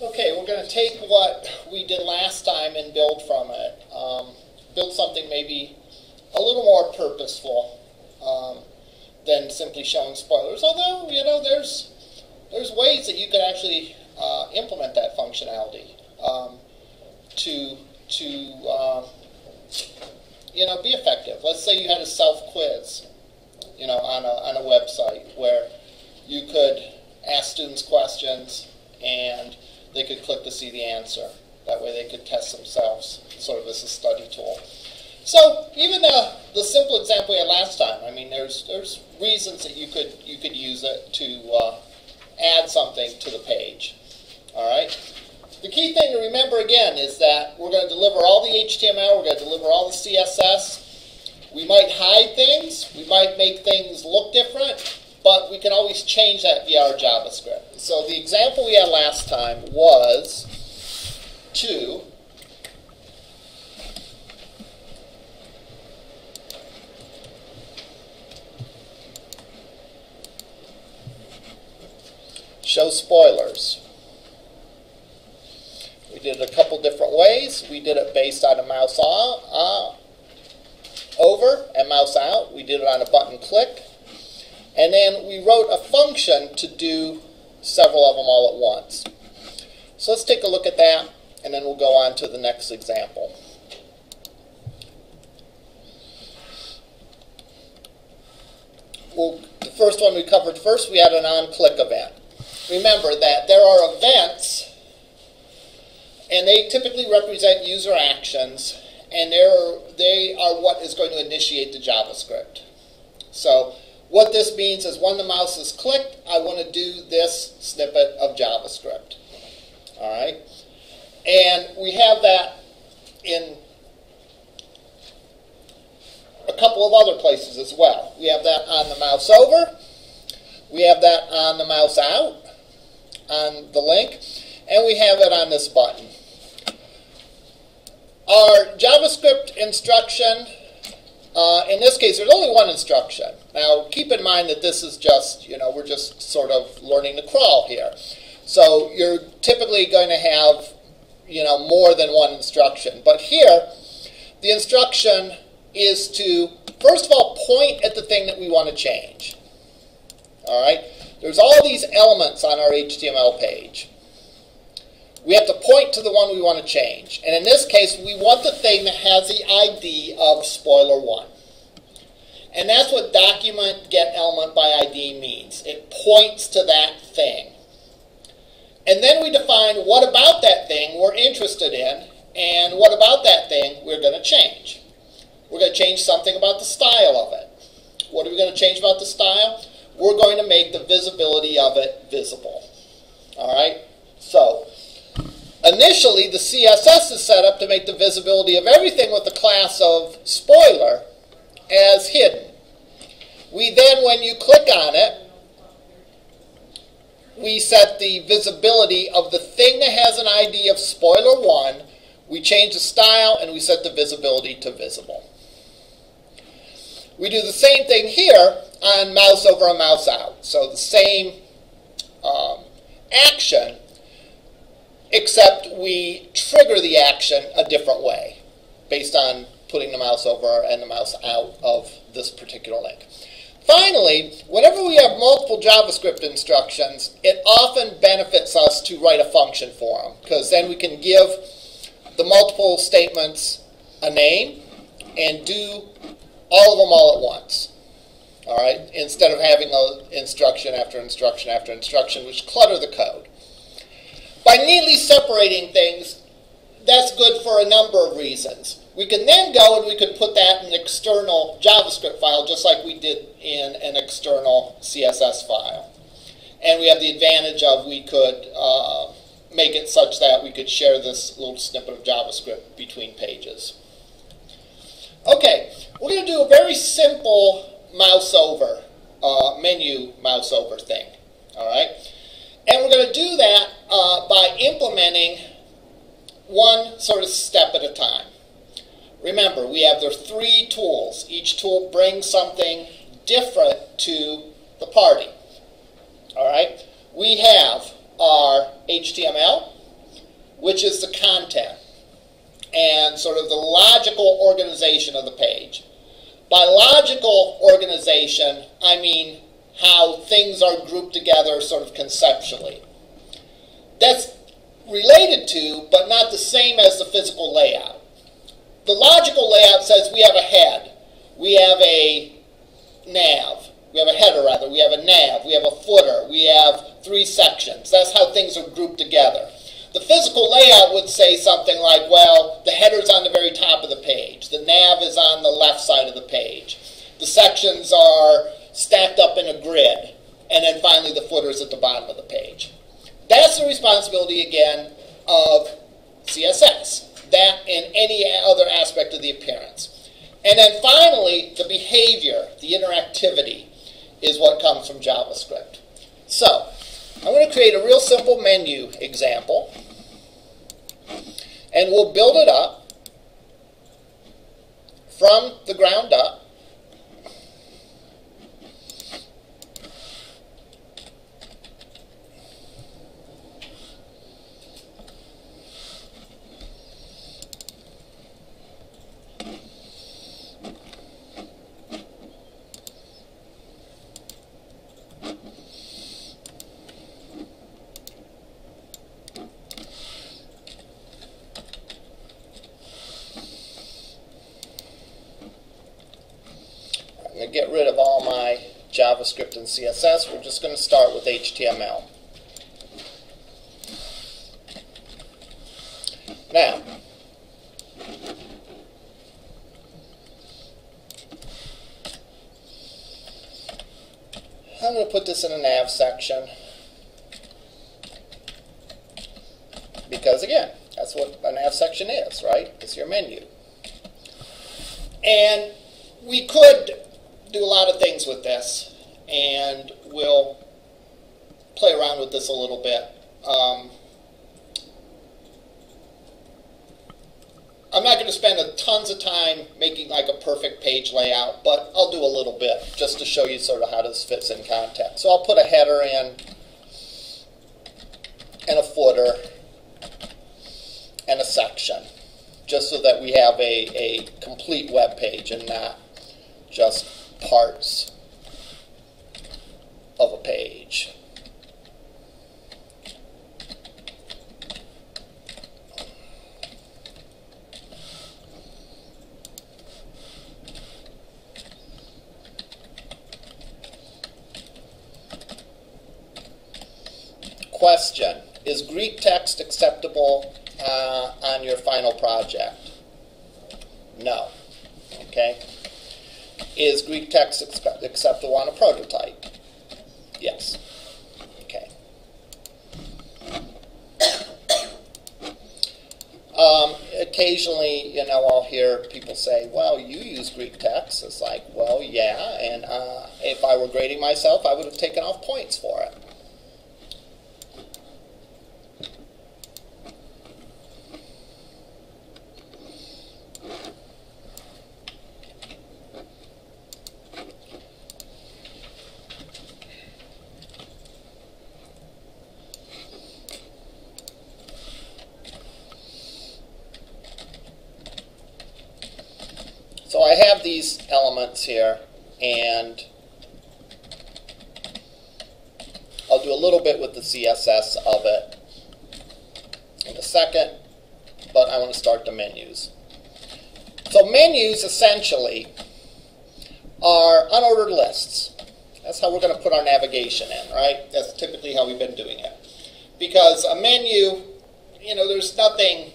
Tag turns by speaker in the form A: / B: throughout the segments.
A: Okay, we're going to take what we did last time and build from it. Um, build something maybe a little more purposeful um, than simply showing spoilers. Although, you know, there's there's ways that you could actually uh, implement that functionality um, to to uh, you know be effective. Let's say you had a self quiz, you know, on a on a website where you could ask students questions and they could click to see the answer. That way they could test themselves, sort of as a study tool. So even the, the simple example we had last time, I mean, there's there's reasons that you could you could use it to uh, add something to the page. All right. The key thing to remember again is that we're going to deliver all the HTML, we're going to deliver all the CSS. We might hide things, we might make things look different, but we can always change that via our JavaScript. So the example we had last time was to show spoilers. We did it a couple different ways. We did it based on a mouse on, uh, over and mouse out. We did it on a button click. And then we wrote a function to do several of them all at once. So let's take a look at that, and then we'll go on to the next example. Well, the first one we covered first, we had an on-click event. Remember that there are events, and they typically represent user actions, and they're, they are what is going to initiate the JavaScript. So what this means is when the mouse is clicked, I want to do this snippet of JavaScript. All right? And we have that in a couple of other places as well. We have that on the mouse over. We have that on the mouse out on the link. And we have it on this button. Our JavaScript instruction uh, in this case, there's only one instruction. Now, keep in mind that this is just, you know, we're just sort of learning to crawl here. So you're typically going to have, you know, more than one instruction. But here, the instruction is to, first of all, point at the thing that we want to change. All right? There's all these elements on our HTML page. We have to point to the one we want to change. And in this case, we want the thing that has the ID of spoiler 1. And that's what document get element by ID means. It points to that thing. And then we define what about that thing we're interested in and what about that thing we're going to change. We're going to change something about the style of it. What are we going to change about the style? We're going to make the visibility of it visible. All right? So, Initially, the CSS is set up to make the visibility of everything with the class of spoiler as hidden. We then, when you click on it, we set the visibility of the thing that has an ID of spoiler 1. We change the style and we set the visibility to visible. We do the same thing here on mouse over and mouse out. So the same um, action except we trigger the action a different way based on putting the mouse over and the mouse out of this particular link. Finally, whenever we have multiple JavaScript instructions, it often benefits us to write a function for them because then we can give the multiple statements a name and do all of them all at once. All right, instead of having a instruction after instruction after instruction, which clutter the code. By neatly separating things, that's good for a number of reasons. We can then go and we can put that in an external JavaScript file just like we did in an external CSS file. And we have the advantage of we could uh, make it such that we could share this little snippet of JavaScript between pages. Okay, we're going to do a very simple mouse over, uh, menu mouse over thing. All right. And we're going to do that uh, by implementing one sort of step at a time. Remember, we have the three tools. Each tool brings something different to the party. All right? We have our HTML, which is the content and sort of the logical organization of the page. By logical organization, I mean how things are grouped together sort of conceptually. That's related to, but not the same as the physical layout. The logical layout says we have a head, we have a nav, we have a header rather, we have a nav, we have a footer, we have three sections. That's how things are grouped together. The physical layout would say something like, well, the header's on the very top of the page, the nav is on the left side of the page, the sections are stacked up in a grid, and then finally the footer's at the bottom of the page. That's the responsibility, again, of CSS. That and any other aspect of the appearance. And then finally, the behavior, the interactivity, is what comes from JavaScript. So, I'm going to create a real simple menu example. And we'll build it up from the ground up. get rid of all my JavaScript and CSS. We're just going to start with HTML. Now, I'm going to put this in a nav section because, again, that's what a nav section is, right? It's your menu. And we could do a lot of things with this, and we'll play around with this a little bit. Um, I'm not going to spend a tons of time making like a perfect page layout, but I'll do a little bit just to show you sort of how this fits in context. So I'll put a header in and a footer and a section just so that we have a, a complete web page and not just parts of a page. Question, is Greek text acceptable uh, on your final project? No. Okay. Is Greek text acceptable on a prototype? Yes. Okay. Um, occasionally, you know, I'll hear people say, well, you use Greek text. It's like, well, yeah, and uh, if I were grading myself, I would have taken off points for it. Here and I'll do a little bit with the CSS of it in a second, but I want to start the menus. So menus essentially are unordered lists. That's how we're going to put our navigation in, right? That's typically how we've been doing it. Because a menu, you know, there's nothing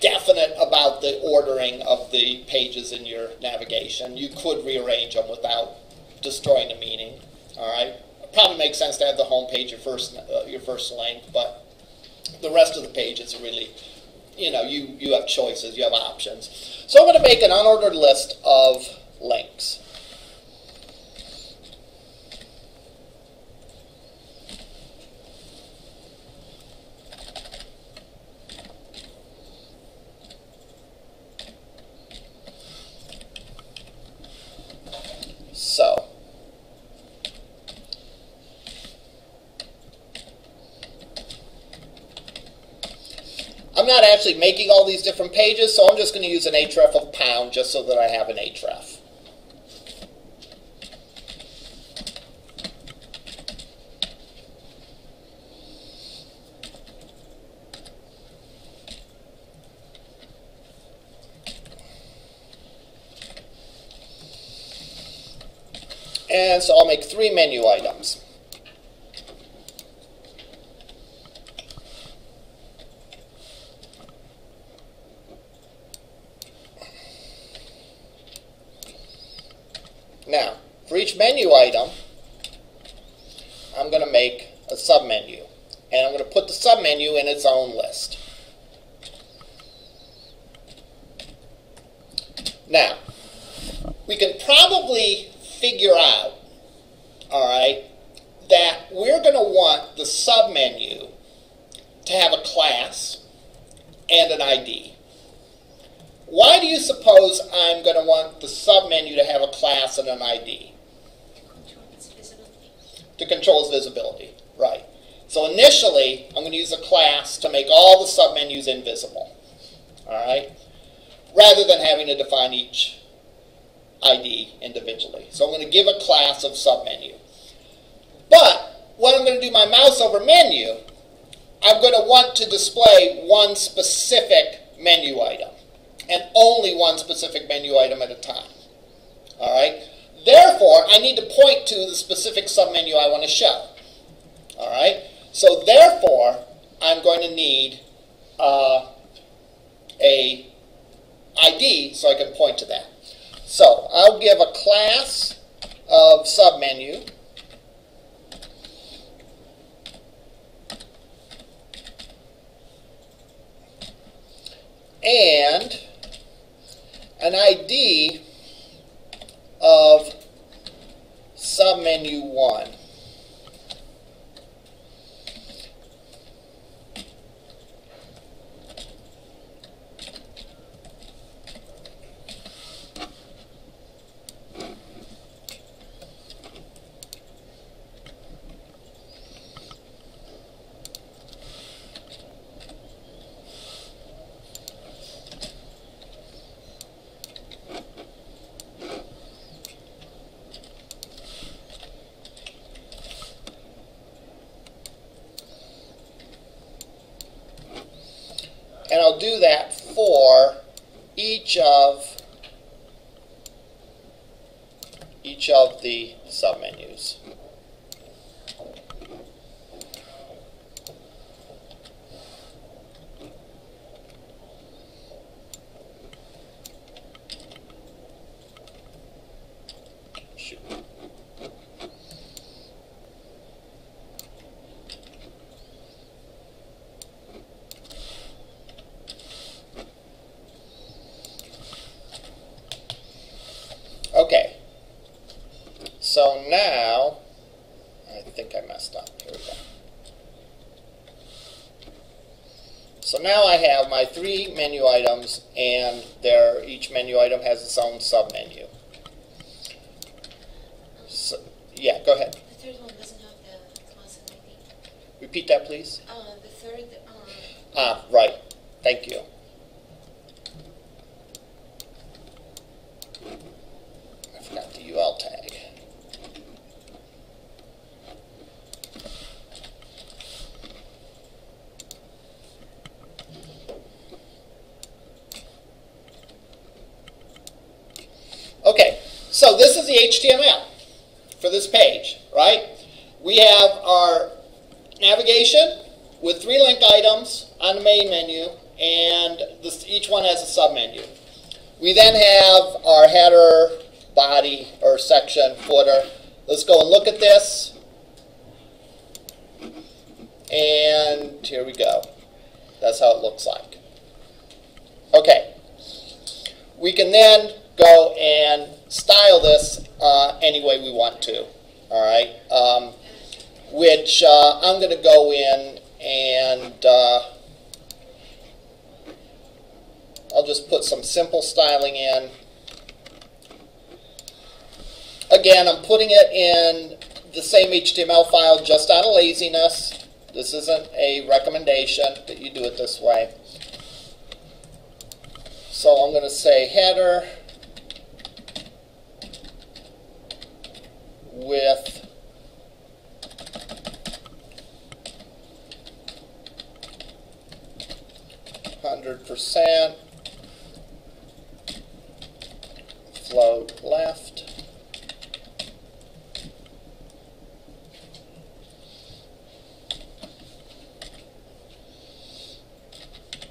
A: definite about the ordering of the pages in your navigation. You could rearrange them without destroying the meaning. All right, probably makes sense to have the home page your first uh, your first link, but the rest of the page is really, you know, you you have choices, you have options. So I'm going to make an unordered list of links. Making all these different pages, so I'm just going to use an href of pound just so that I have an href. And so I'll make three menu items. Now, for each menu item, I'm going to make a submenu. And I'm going to put the submenu in its own list. Now, we can probably figure out, all right, that we're going to want the submenu to have a class and an ID. Why do you suppose I'm going to want the submenu to have a class and an ID? To control its visibility, To control its visibility. right. So initially, I'm going to use a class to make all the submenus invisible, all right, rather than having to define each ID individually. So I'm going to give a class of submenu. But when I'm going to do my mouse over menu, I'm going to want to display one specific menu item and only one specific menu item at a time. All right. Therefore, I need to point to the specific submenu I want to show. All right. So therefore, I'm going to need uh, a ID so I can point to that. So I'll give a class of submenu. And an ID of submenu 1. And I'll do that for each of each of the submenus. Okay. So now, I think I messed up. Here we go. So now I have my three menu items, and there each menu item has its own submenu. So, yeah, go ahead.
B: The third one doesn't have the class and ID.
A: Repeat that, please.
B: Uh, the third, um,
A: Ah, right. Thank you. I forgot the UL tag. Okay, so this is the HTML for this page, right? We have our navigation with three link items on the main menu, and this, each one has a submenu. We then have our header, body, or section, footer. Let's go and look at this. And here we go. That's how it looks like. Okay. We can then go and style this uh, any way we want to. All right. Um, which uh, I'm going to go in and uh, I'll just put some simple styling in. Again, I'm putting it in the same HTML file just out of laziness. This isn't a recommendation that you do it this way. So I'm going to say header percent float left.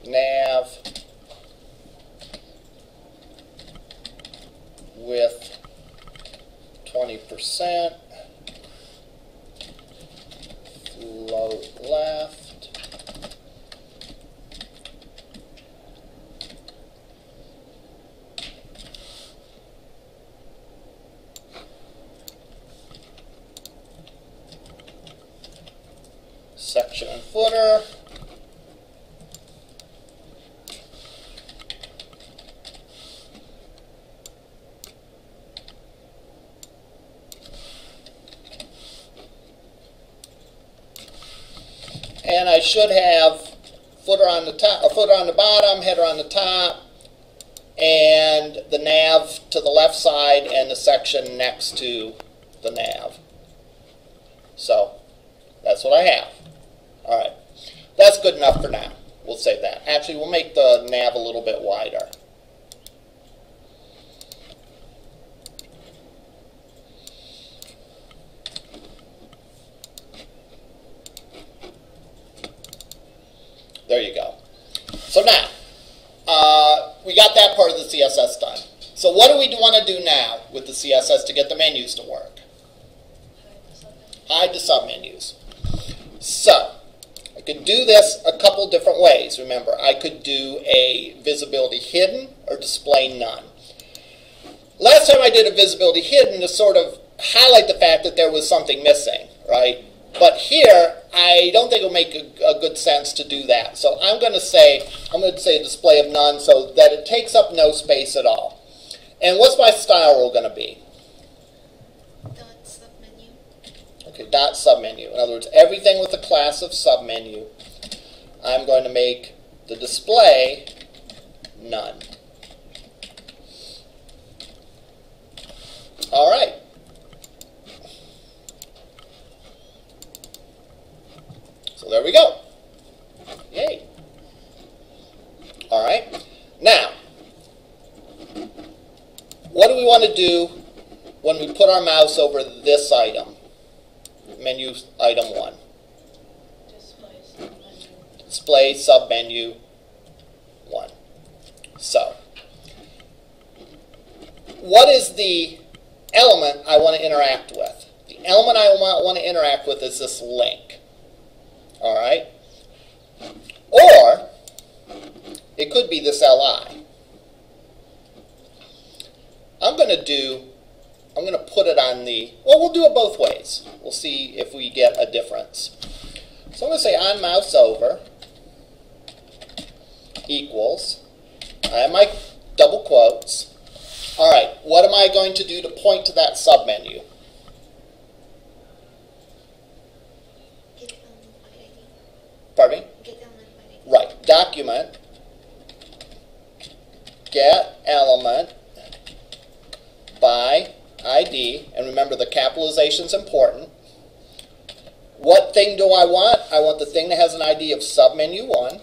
A: nav with twenty percent float left. Section and footer. and I should have footer on the top, footer on the bottom, header on the top, and the nav to the left side and the section next to the nav. So that's what I have. All right, that's good enough for now. We'll say that. Actually, we'll make the nav a little bit wider. There you go. So now, uh, we got that part of the CSS done. So what do we want to do now with the CSS to get the menus to work? Hide the submenus. So, I could do this a couple different ways. Remember, I could do a visibility hidden or display none. Last time I did a visibility hidden to sort of highlight the fact that there was something missing, right? But here, I don't think it'll make a, a, good sense to do that. So I'm going to say, I'm going to say display of none so that it takes up no space at all. And what's my style rule going to be?
B: Dot submenu.
A: Okay, dot submenu. In other words, everything with the class of submenu, I'm going to make the display none. All right. So there we go. Yay. All right. Now, what do we want to do when we put our mouse over this item? Menu item 1.
B: Display submenu.
A: Display 1. So, what is the element I want to interact with? The element I want to interact with is this link. All right? Or it could be this li. I'm going to do, I'm going to put it on the, well, we'll do it both ways. We'll see if we get a difference. So I'm going to say on mouse over equals, I have my double quotes. All right, what am I going to do to point to that submenu? Pardon me? Right, document, get element by ID, and remember the capitalization is important. What thing do I want? I want the thing that has an ID of submenu 1.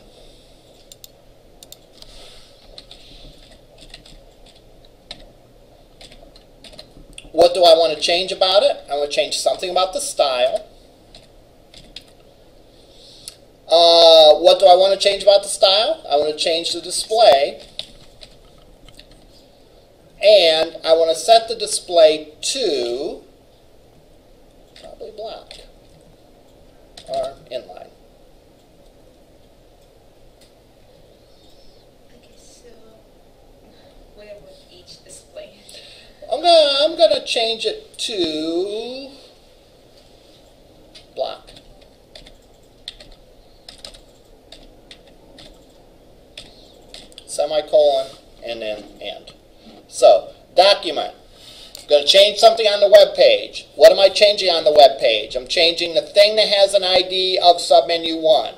A: What do I want to change about it? I want to change something about the style. Uh, what do I want to change about the style? I want to change the display. And I want to set the display to probably block or inline.
B: Okay, so
C: Where would each display?
A: I'm gonna I'm gonna change it to block. Semicolon and then end. So document. I'm going to change something on the web page. What am I changing on the web page? I'm changing the thing that has an ID of submenu 1.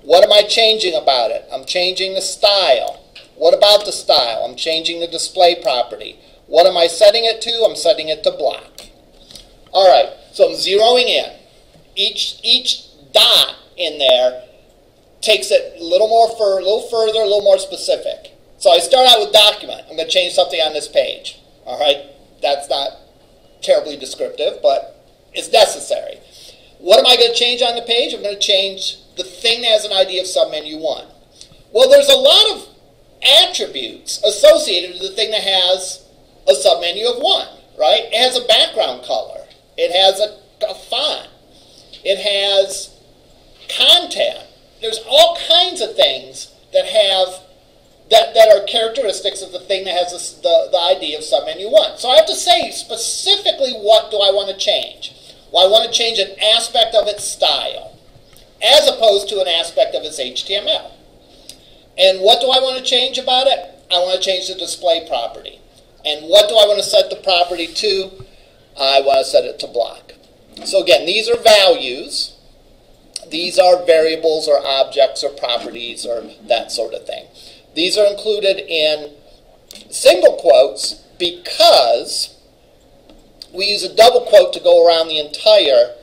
A: What am I changing about it? I'm changing the style. What about the style? I'm changing the display property. What am I setting it to? I'm setting it to block. All right, so I'm zeroing in. Each, each dot in there takes it a little more for a little further, a little more specific. So I start out with document. I'm going to change something on this page. All right, that's not terribly descriptive, but it's necessary. What am I going to change on the page? I'm going to change the thing that has an ID of submenu 1. Well, there's a lot of attributes associated with the thing that has a submenu of 1, right? It has a background color. It has a, a font. It has content. There's all kinds of things that have that, that are characteristics of the thing that has this, the, the ID of submenu 1. So I have to say specifically what do I want to change. Well, I want to change an aspect of its style as opposed to an aspect of its HTML. And what do I want to change about it? I want to change the display property. And what do I want to set the property to? I want to set it to block. So again, these are values. These are variables or objects or properties or that sort of thing. These are included in single quotes because we use a double quote to go around the entire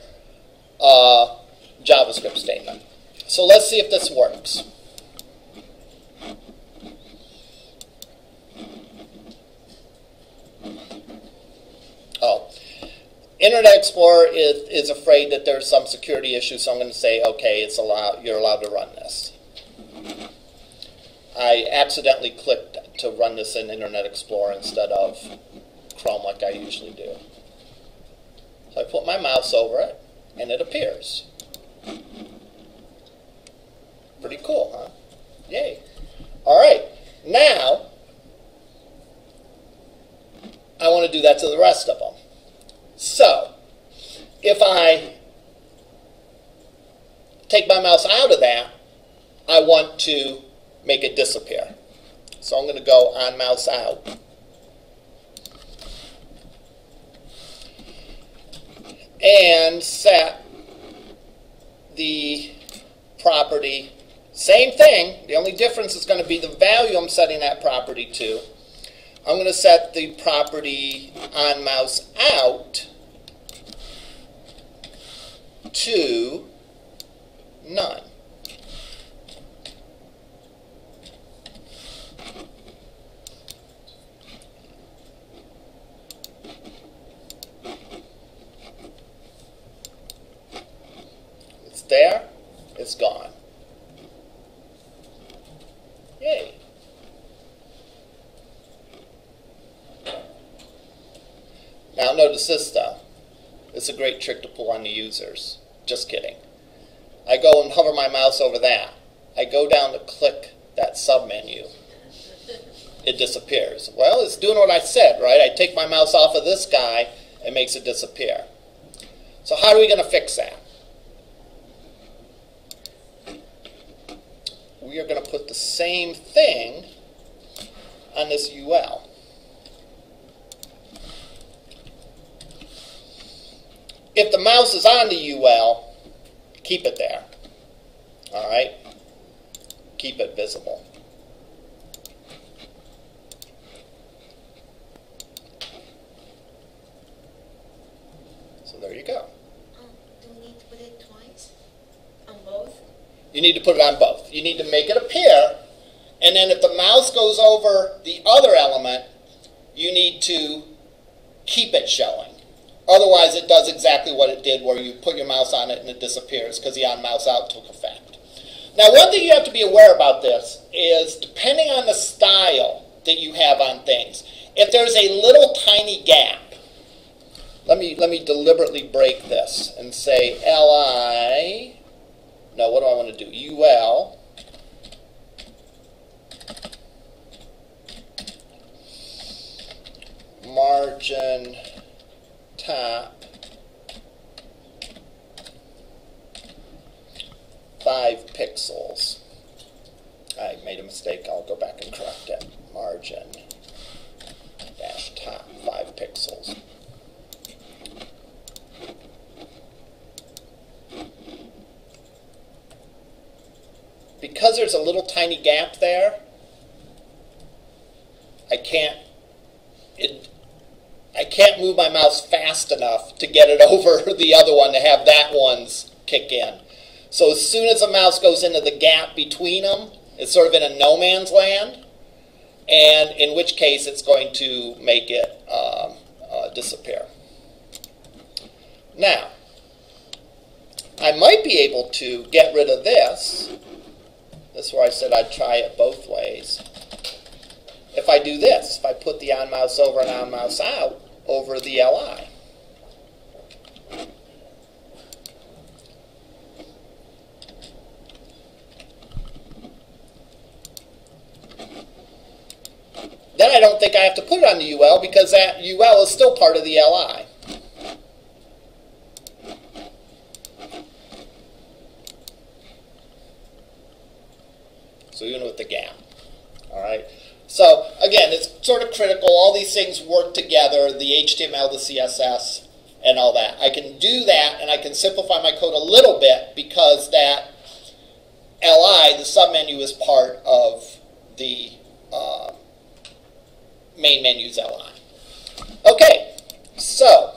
A: uh, JavaScript statement. So let's see if this works. Oh, Internet Explorer is, is afraid that there's some security issue, so I'm going to say, okay, it's allowed, you're allowed to run this. I accidentally clicked to run this in Internet Explorer instead of Chrome like I usually do. So I put my mouse over it, and it appears. Pretty cool, huh? Yay. All right, now I want to do that to the rest of them. So, if I take my mouse out of that, I want to make it disappear. So I'm going to go on mouse out. And set the property, same thing, the only difference is going to be the value I'm setting that property to. I'm going to set the property on mouse out to none. It's there, it's gone. Yay. Now notice this though. It's a great trick to pull on the users. Just kidding. I go and hover my mouse over that. I go down to click that submenu. It disappears. Well, it's doing what I said, right? I take my mouse off of this guy, it makes it disappear. So how are we going to fix that? We are going to put the same thing on this UL. If the mouse is on the UL, keep it there. All right? Keep it visible. So there you go.
B: Um, do we need to put it twice?
C: On both?
A: You need to put it on both. You need to make it appear, and then if the mouse goes over the other element, you need to keep it showing. Otherwise, it does exactly what it did where you put your mouse on it and it disappears because the on mouse out took effect. Now, one thing you have to be aware about this is depending on the style that you have on things, if there's a little tiny gap, let me, let me deliberately break this and say li, no, what do I want to do? ul margin top five pixels. I made a mistake. I'll go back and correct it. Margin dash top five pixels. Because there's a little tiny gap there, I can't it, I can't move my mouse fast enough to get it over the other one to have that one's kick in. So as soon as the mouse goes into the gap between them, it's sort of in a no man's land, and in which case it's going to make it um, uh, disappear. Now, I might be able to get rid of this. This is where I said I'd try it both ways. If I do this, if I put the on mouse over and on mouse out over the LI. Then I don't think I have to put it on the UL because that UL is still part of the LI. So even with the gap. All right. So again, it's sort of critical. All these things work together, the HTML, the CSS, and all that. I can do that and I can simplify my code a little bit because that LI, the submenu, is part of the uh, main menu's LI. Okay, so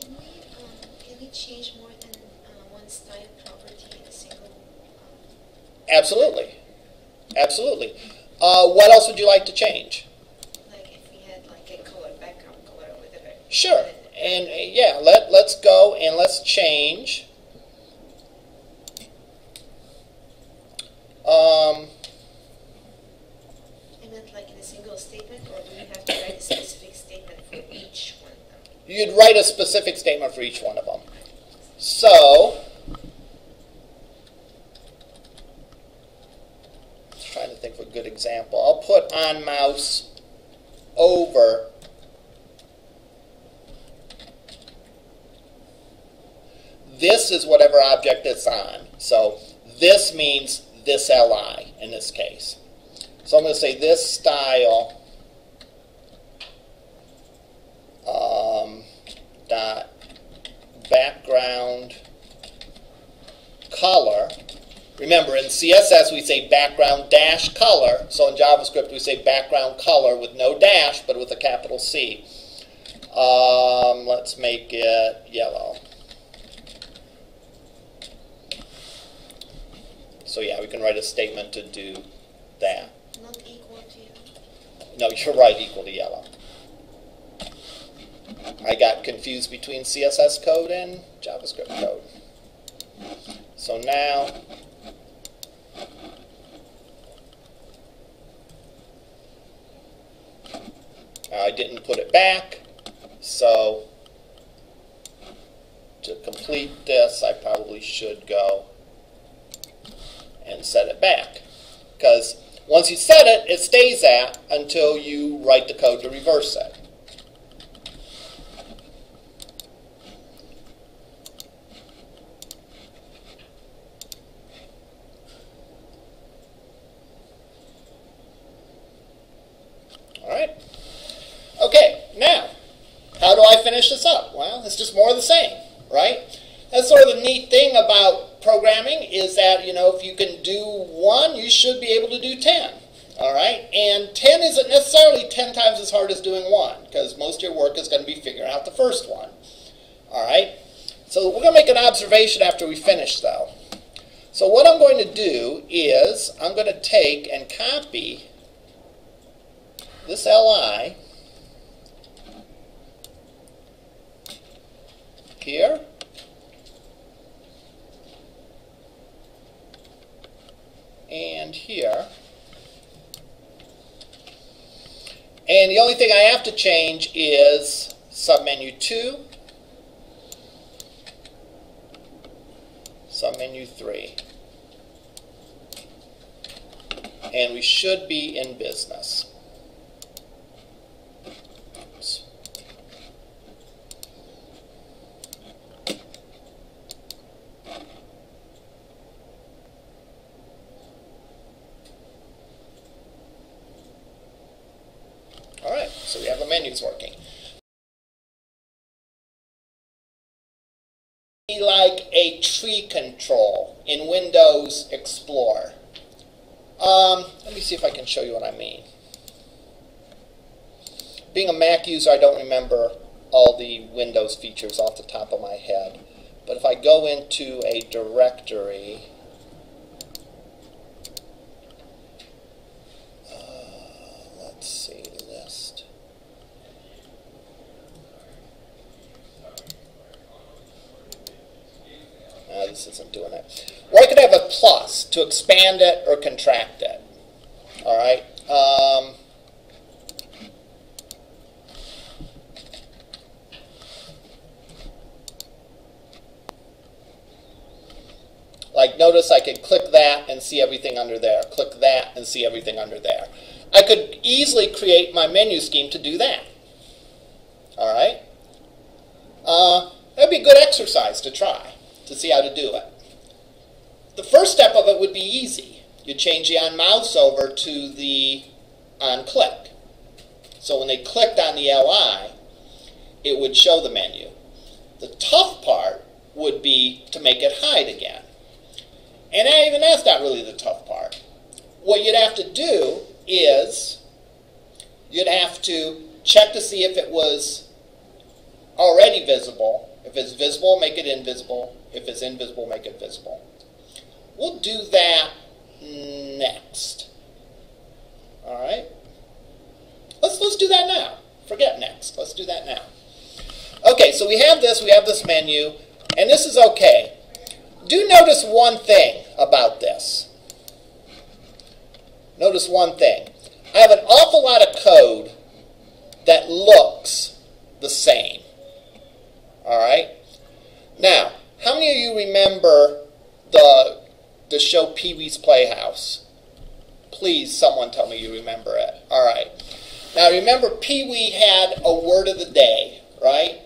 B: Can we, um, can we change more than uh, one style property in a single? Um,
A: absolutely, absolutely. Uh, what else would you like to change?
B: like if we had like a color background color with it.
A: Sure. And uh, yeah, let let's go and let's change. Um,
B: I meant like in a single statement, or do we have to write a specific statement for each one?
A: you'd write a specific statement for each one of them. So, trying to think of a good example. I'll put on mouse over this is whatever object it's on. So this means this li in this case. So I'm going to say this style um, dot background color. Remember, in CSS we say background dash color. So in JavaScript we say background color with no dash, but with a capital C. Um, let's make it yellow. So yeah, we can write a statement to do that.
B: Not equal to.
A: No, you're right, equal to yellow. I got confused between CSS code and JavaScript code. So now, I didn't put it back, so to complete this, I probably should go and set it back. Because once you set it, it stays that until you write the code to reverse it. All right. Okay, now, how do I finish this up? Well, it's just more of the same, right? That's sort of the neat thing about programming is that, you know, if you can do one, you should be able to do 10. All right? And 10 isn't necessarily 10 times as hard as doing one because most of your work is going to be figuring out the first one. All right? So we're going to make an observation after we finish, though. So what I'm going to do is I'm going to take and copy this li here and here. And the only thing I have to change is submenu 2, submenu 3. And we should be in business. Oops. All we have the menus working. Like a tree control in Windows Explorer. Um, let me see if I can show you what I mean. Being a Mac user, I don't remember all the Windows features off the top of my head. But if I go into a directory, uh, let's see, list. Isn't doing it. Or I could have a plus to expand it or contract it. All right. Um, Like notice I could click that and see everything under there, click that and see everything under there. I could easily create my menu scheme to do that. All right? Uh, that'd be a good exercise to try, to see how to do it. The first step of it would be easy. You change the on mouse over to the on click. So when they clicked on the LI, it would show the menu. The tough part would be to make it hide again. And even that's not really the tough part. What you'd have to do is you'd have to check to see if it was already visible. If it's visible, make it invisible. If it's invisible, make it visible. We'll do that next. All right? Let's, let's do that now. Forget next. Let's do that now. Okay, so we have this, we have this menu, and this is okay do notice one thing about this. Notice one thing. I have an awful lot of code that looks the same. All right? Now, how many of you remember the, the show Pee Wee's Playhouse? Please, someone tell me you remember it. All right. Now, remember, Pee Wee had a word of the day, right?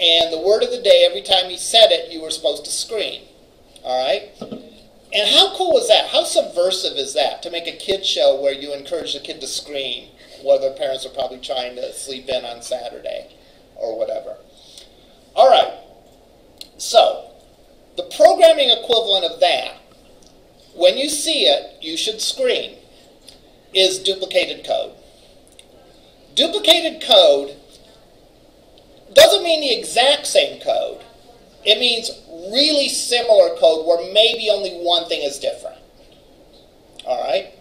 A: And the word of the day, every time he said it, you were supposed to scream. All right? And how cool is that? How subversive is that to make a kid show where you encourage the kid to scream while their parents are probably trying to sleep in on Saturday or whatever? All right. So, the programming equivalent of that, when you see it, you should scream, is duplicated code. Duplicated code doesn't mean the exact same code. It means really similar code where maybe only one thing is different. All right?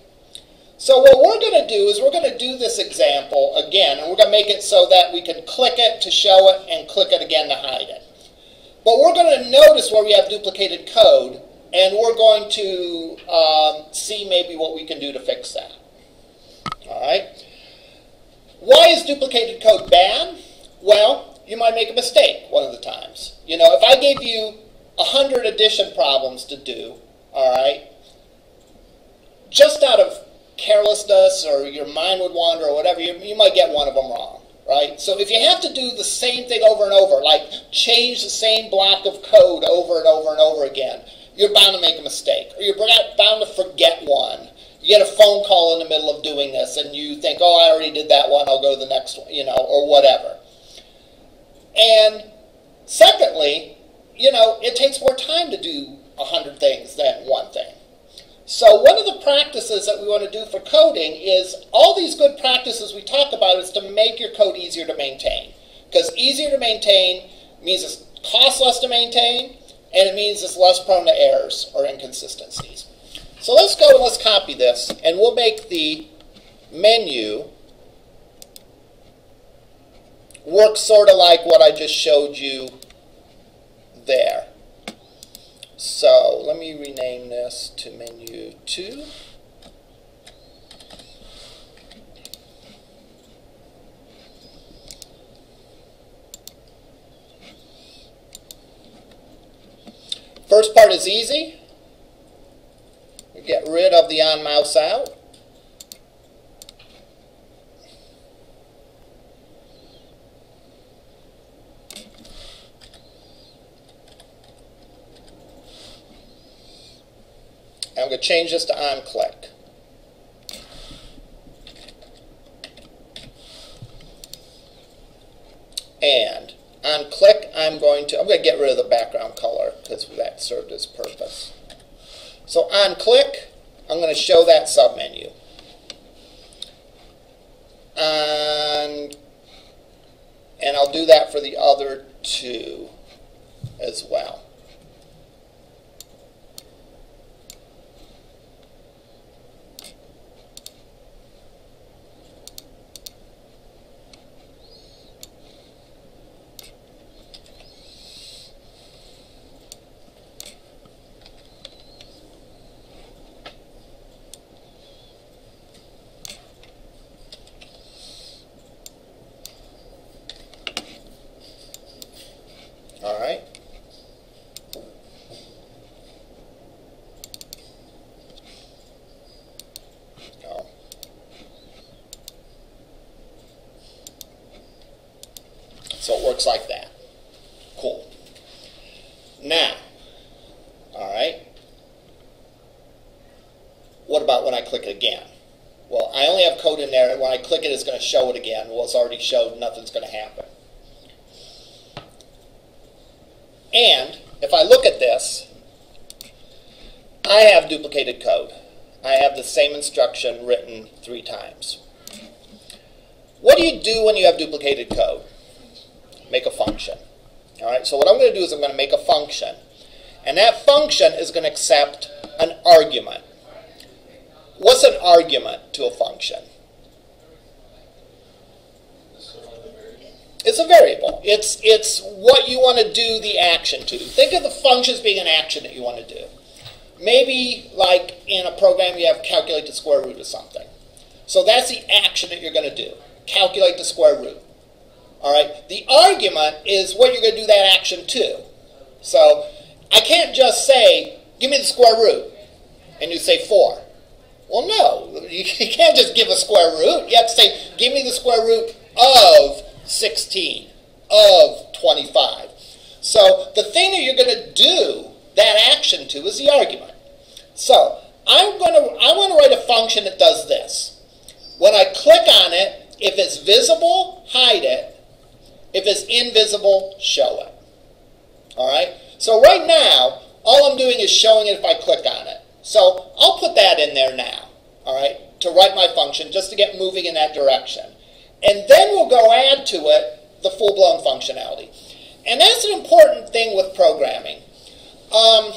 A: So what we're going to do is we're going to do this example again, and we're going to make it so that we can click it to show it and click it again to hide it. But we're going to notice where we have duplicated code, and we're going to um, see maybe what we can do to fix that. All right? Why is duplicated code bad? Well, you might make a mistake one of the times. You know, if I gave you 100 addition problems to do, all right, just out of carelessness or your mind would wander or whatever, you, you might get one of them wrong, right? So if you have to do the same thing over and over, like change the same block of code over and over and over again, you're bound to make a mistake. Or you're bound to forget one. You get a phone call in the middle of doing this and you think, oh, I already did that one, I'll go to the next one, you know, or whatever. And secondly, you know, it takes more time to do a hundred things than one thing. So one of the practices that we want to do for coding is all these good practices we talk about is to make your code easier to maintain. Because easier to maintain means it costs less to maintain, and it means it's less prone to errors or inconsistencies. So let's go and let's copy this, and we'll make the menu work sort of like what I just showed you there. So let me rename this to menu 2. First part is easy. We get rid of the on mouse out. I'm going to change this to on click. And on click, I'm going to, I'm going to get rid of the background color because that served its purpose. So on click, I'm going to show that submenu. And, and I'll do that for the other two as well. All right. No. So it works like that. Cool. Now, all right. What about when I click it again? Well, I only have code in there, and when I click it, it's going to show it again. Well, already showed, nothing's going to happen. And if I look at this, I have duplicated code. I have the same instruction written three times. What do you do when you have duplicated code? Make a function. All right, so what I'm going to do is I'm going to make a function. And that function is going to accept an argument. What's an argument to a function? It's a variable. It's it's what you want to do the action to. Think of the function as being an action that you want to do. Maybe like in a program you have calculate the square root of something. So that's the action that you're going to do. Calculate the square root. All right. The argument is what you're going to do that action to. So I can't just say, give me the square root, and you say 4. Well, no. You can't just give a square root. You have to say, give me the square root of 16, of 25. So the thing that you're going to do that action to is the argument. So I'm going to, I want to write a function that does this. When I click on it, if it's visible, hide it. If it's invisible, show it. All right? So right now, all I'm doing is showing it if I click on it. So I'll put that in there now, all right, to write my function just to get moving in that direction. And then we'll go add to it the full-blown functionality. And that's an important thing with programming. Um,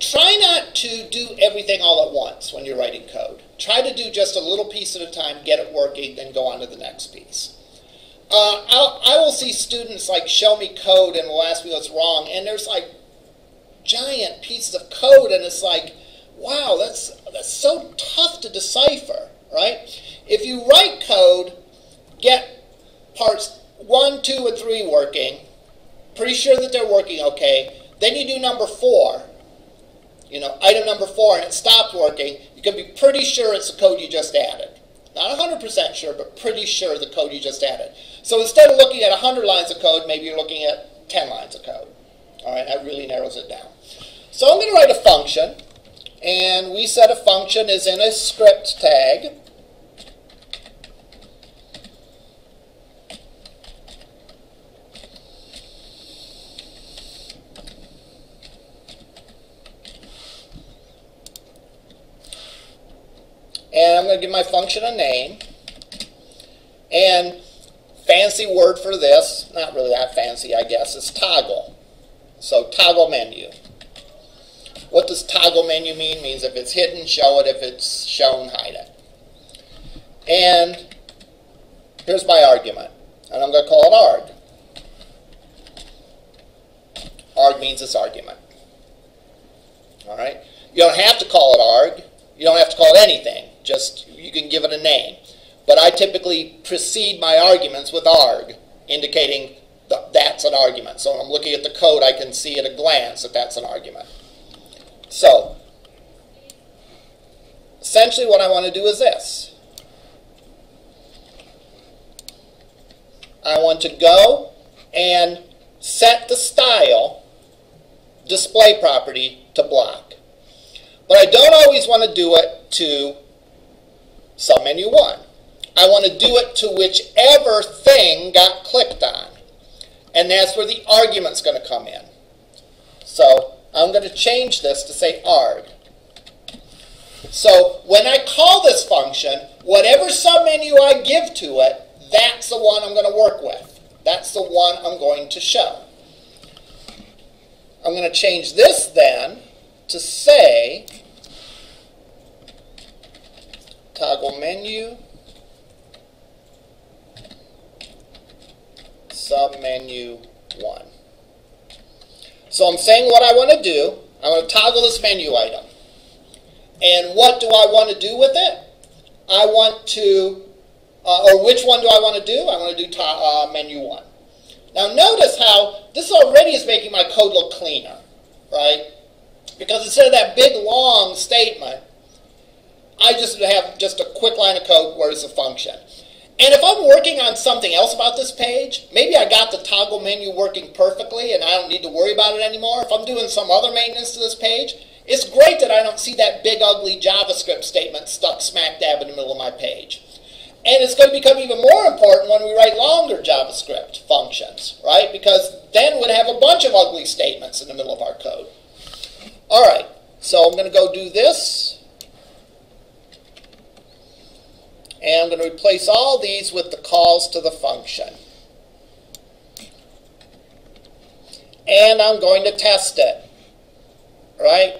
A: try not to do everything all at once when you're writing code. Try to do just a little piece at a time, get it working, then go on to the next piece. Uh, I'll, I will see students like show me code and will ask me what's wrong, and there's like giant pieces of code, and it's like, wow, that's that's so tough to decipher, right? If you write code, get parts one, two, and three working, pretty sure that they're working okay. Then you do number four, you know, item number four, and it stopped working. You can be pretty sure it's the code you just added. Not 100% sure, but pretty sure the code you just added. So instead of looking at 100 lines of code, maybe you're looking at 10 lines of code. All right, that really narrows it down. So I'm going to write a function, and we said a function is in a script tag. And I'm going to give my function a name. And fancy word for this, not really that fancy, I guess, is toggle. So toggle menu. What does toggle menu mean? Means if it's hidden, show it. If it's shown, hide it. And here's my argument. And I'm going to call it arg. Arg means this argument. All right? You don't have to call it arg. You don't have to call it anything. Just you can give it a name. But I typically precede my arguments with arg, indicating that that's an argument. So when I'm looking at the code, I can see at a glance that that's an argument. So, essentially what I want to do is this. I want to go and set the style display property to block. But I don't always want to do it to submenu 1. I want to do it to whichever thing got clicked on. And that's where the argument's going to come in. So I'm going to change this to say arg. So when I call this function, whatever submenu I give to it, that's the one I'm going to work with. That's the one I'm going to show. I'm going to change this then to say toggle menu submenu 1. So I'm saying what I want to do. I want to toggle this menu item. And what do I want to do with it? I want to, uh, or which one do I want to do? I want to do uh, menu 1. Now notice how this already is making my code look cleaner, right? Because instead of that big long statement, I just have just a quick line of code where it's a function. And if I'm working on something else about this page, maybe I got the toggle menu working perfectly and I don't need to worry about it anymore. If I'm doing some other maintenance to this page, it's great that I don't see that big ugly JavaScript statement stuck smack dab in the middle of my page. And it's going to become even more important when we write longer JavaScript functions, right? Because then we'd have a bunch of ugly statements in the middle of our code. All right, so I'm going to go do this. And I'm going to replace all these with the calls to the function. And I'm going to test it. Right?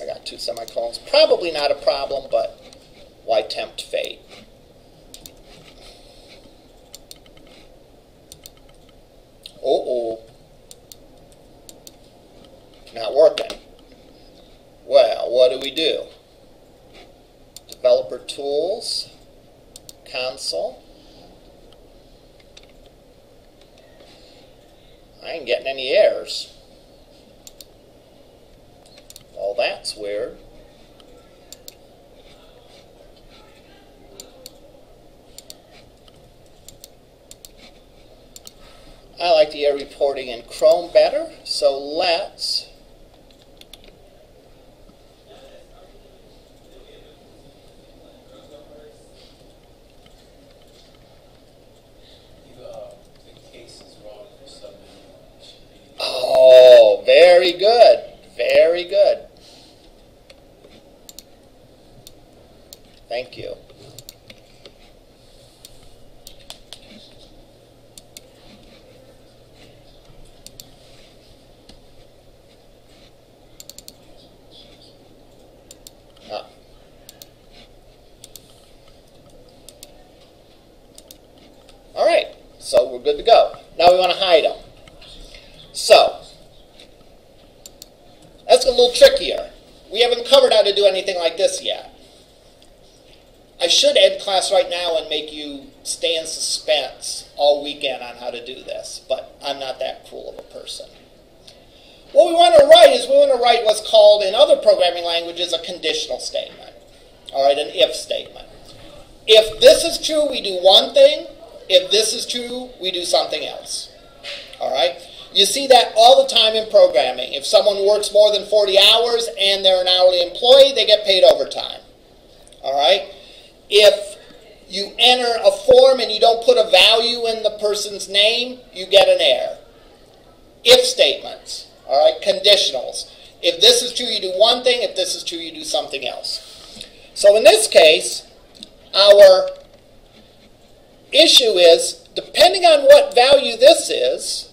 A: I got two semicolons. Probably not a problem, but why tempt fate? Uh-oh not working. Well, what do we do? Developer Tools, Console. I ain't getting any errors. Well, that's weird. I like the error reporting in Chrome better, so let's Oh, very good. Very good. Thank you. Ah. All right, so we're good to go. Now we want to hide them. So, that's a little trickier. We haven't covered how to do anything like this yet. I right now and make you stay in suspense all weekend on how to do this, but I'm not that cool of a person. What we want to write is we want to write what's called in other programming languages a conditional statement. All right, an if statement. If this is true, we do one thing. If this is true, we do something else. All right? You see that all the time in programming. If someone works more than 40 hours and they're an hourly employee, they get paid overtime. All right? If you enter a form and you don't put a value in the person's name, you get an error. If statements, all right, conditionals. If this is true, you do one thing. If this is true, you do something else. So in this case, our issue is, depending on what value this is,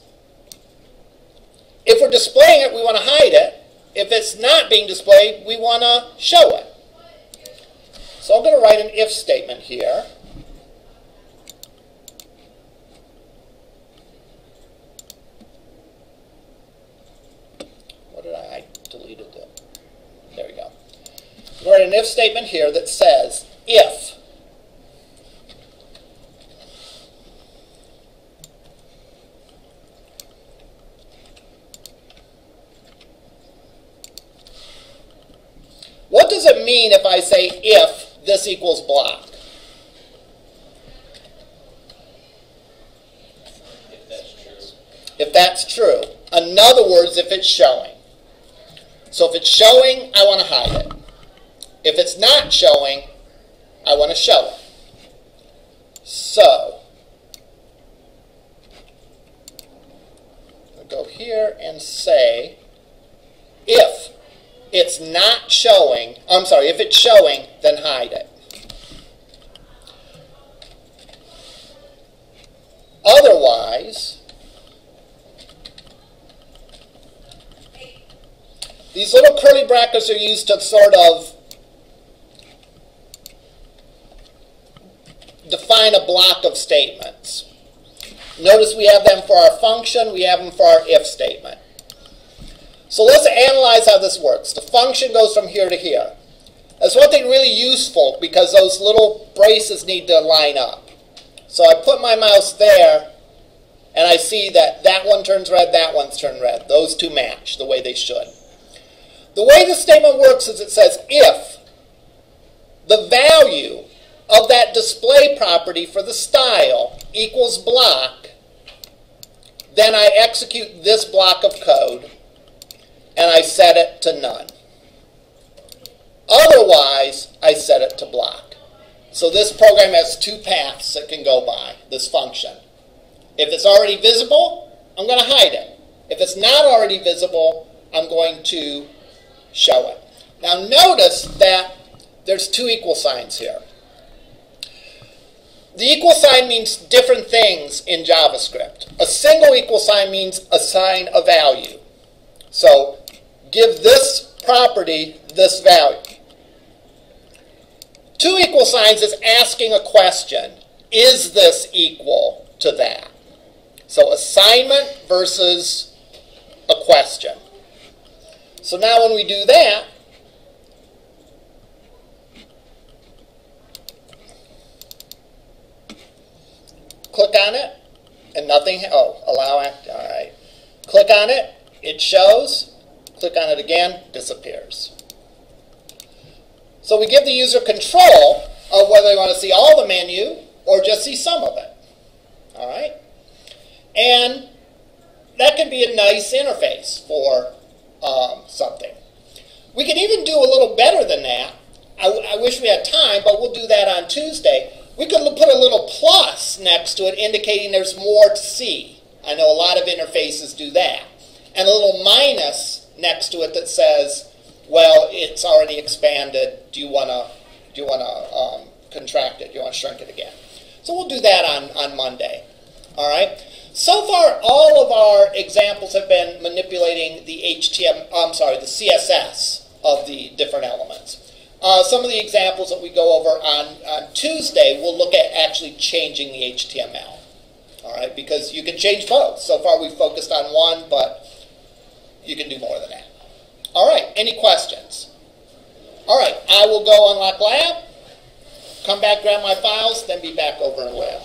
A: if we're displaying it, we want to hide it. If it's not being displayed, we want to show it. So I'm going to write an if statement here. What did I, I deleted the, there we go. To write an if statement here that says, if What does it mean if I say if this equals block.
D: If that's true.
A: If that's true. In other words, if it's showing. So if it's showing, I want to hide it. If it's not showing, I want to show it. So, I'll go here and say, if it's not showing, I'm sorry, if it's showing, then hide it. Otherwise, these little curly brackets are used to sort of define a block of statements. Notice we have them for our function, we have them for our if statement. So let's analyze how this works. The function goes from here to here. That's one thing really useful because those little braces need to line up. So I put my mouse there and I see that that one turns red, that one's turned red. Those two match the way they should. The way the statement works is it says if the value of that display property for the style equals block, then I execute this block of code and I set it to none. Otherwise, I set it to block. So this program has two paths it can go by, this function. If it's already visible, I'm going to hide it. If it's not already visible, I'm going to show it. Now notice that there's two equal signs here. The equal sign means different things in JavaScript. A single equal sign means assign a value. So give this property this value. Two equal signs is asking a question. Is this equal to that? So assignment versus a question. So now when we do that, click on it, and nothing, oh, allow all right. Click on it, it shows, click on it again, disappears. So we give the user control of whether they want to see all the menu or just see some of it. All right? And that can be a nice interface for um, something. We could even do a little better than that. I, I wish we had time, but we'll do that on Tuesday. We could put a little plus next to it indicating there's more to see. I know a lot of interfaces do that. And a little minus next to it that says, well, it's already expanded. Do you want to do you want to um, contract it? Do you want to shrink it again? So we'll do that on, on Monday. All right. So far, all of our examples have been manipulating the HTML, I'm sorry, the CSS of the different elements. Uh, some of the examples that we go over on, on Tuesday, we'll look at actually changing the HTML. All right, because you can change both. So far, we've focused on one, but you can do more than that. All right, any questions? All right, I will go unlock lab, come back, grab my files, then be back over in lab.